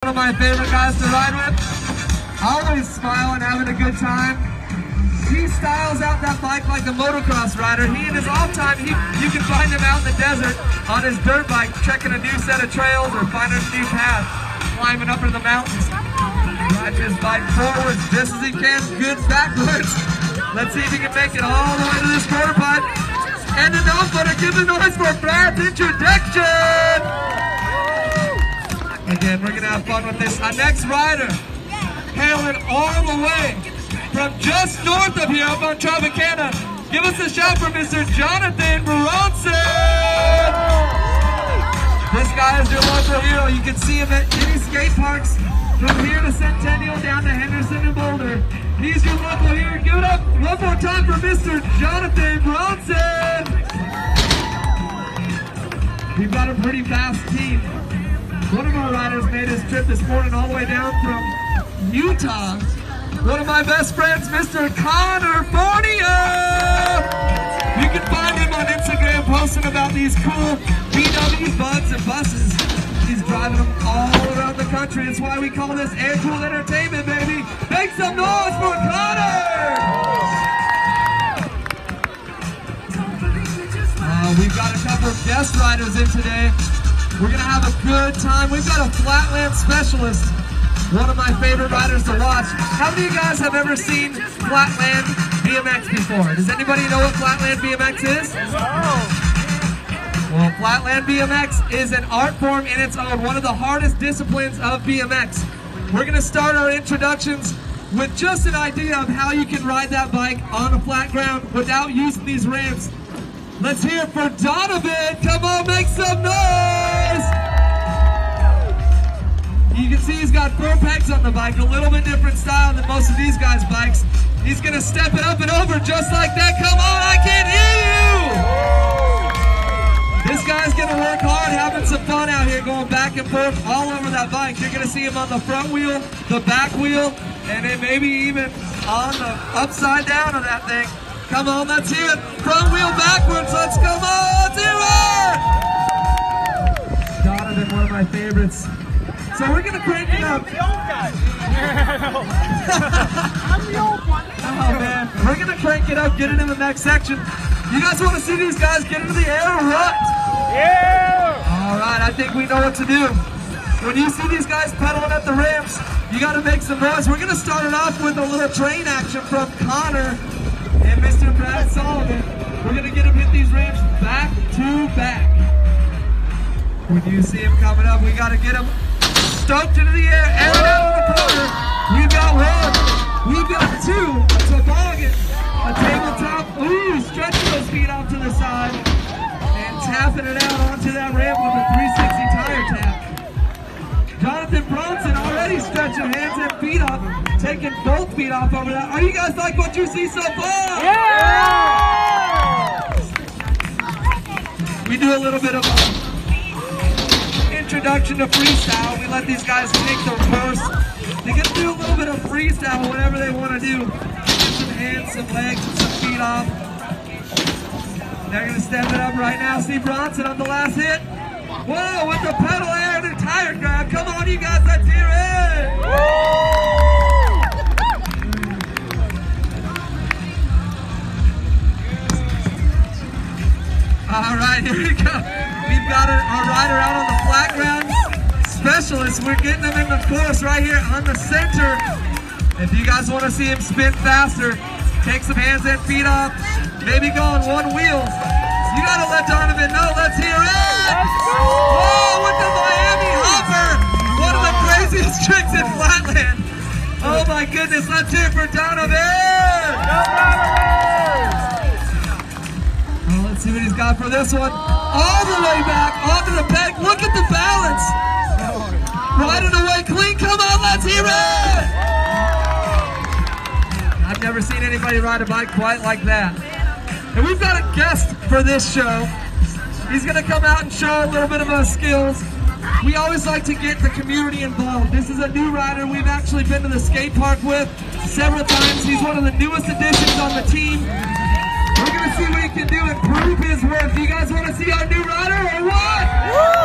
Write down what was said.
One of my favorite guys to ride with. Always smiling, having a good time. He styles out that bike like a motocross rider. He and his off time, he, you can find him out in the desert on his dirt bike, checking a new set of trails or finding a new path, climbing up in the mountains. Riding his bike forwards just as he can, good backwards. Let's see if he can make it all the way to this quarter pipe. And enough, but give the noise for Brad's introduction. Again, we're gonna have fun with this. Our next rider, hailing all the way from just north of here up on Tropicana. Give us a shout for Mr. Jonathan Bronson. This guy is your local hero. You can see him at any skate parks from here to Centennial down to Henderson and Boulder. He's your local hero. Give it up one more time for Mr. Jonathan Bronson. We've got a pretty fast team. One of our riders made his trip this morning all the way down from Utah. One of my best friends, Mr. Connor Fornia. You can find him on Instagram posting about these cool VW bugs and buses. He's driving them all around the country. That's why we call this Air Cool Entertainment, baby. Make some noise for Connor! Uh, we've got a couple of guest riders in today. We're gonna have a good time. We've got a flatland specialist, one of my favorite riders to watch. How many of you guys have ever seen flatland BMX before? Does anybody know what flatland BMX is? Well, flatland BMX is an art form in its own, one of the hardest disciplines of BMX. We're gonna start our introductions with just an idea of how you can ride that bike on a flat ground without using these ramps. Let's hear it for Donovan. Come on, make some noise. You can see he's got four pegs on the bike, a little bit different style than most of these guys' bikes. He's gonna step it up and over just like that. Come on, I can't hear you. This guy's gonna work hard, having some fun out here, going back and forth all over that bike. You're gonna see him on the front wheel, the back wheel, and then maybe even on the upside down of that thing. Come on, let's hear it. Front wheel backwards. Let's come on. Hear it. Donovan, one of my favorites. So we're gonna crank it up. the old guy. I'm the old one. Oh man, we're gonna crank it up, get it in the next section. You guys want to see these guys get into the air or what? Yeah. All right, I think we know what to do. When you see these guys pedaling at the ramps, you got to make some noise. We're gonna start it off with a little train action from Connor and Mr. Brad Sullivan. We're gonna get him hit these ramps back to back. When you see him coming up, we gotta get him stoked into the air and out of the corner. We've got one, we've got two, a toboggan, a tabletop, ooh, stretching those feet off to the side and tapping it out onto that ramp already stretching hands and feet up, taking both feet off over that. Are you guys like what you see so far? Yeah! We do a little bit of introduction to freestyle. We let these guys take their verse. They get to do a little bit of freestyle, whatever they want to do. Get some hands, some legs, and some feet off. They're going to step it up right now. See Bronson on the last hit. Whoa, with the pedal All right, here we go. We've got our, rider out on the flat ground specialist. We're getting him in the course right here on the center. If you guys want to see him spin faster, take some hands and feet off. Maybe go on one wheel. You got to let Donovan know. Let's hear it. Whoa, with the Miami hopper. One of the craziest tricks in Flatland. Oh my goodness, let's hear it for Donovan. Got for this one. All the way back, onto the peg. Look at the balance. Riding away clean. Come on, let's hear it. I've never seen anybody ride a bike quite like that. And we've got a guest for this show. He's going to come out and show a little bit of his skills. We always like to get the community involved. This is a new rider we've actually been to the skate park with several times. He's one of the newest additions on the team. See what he can do and prove his worth. Do you guys want to see our new rider or what?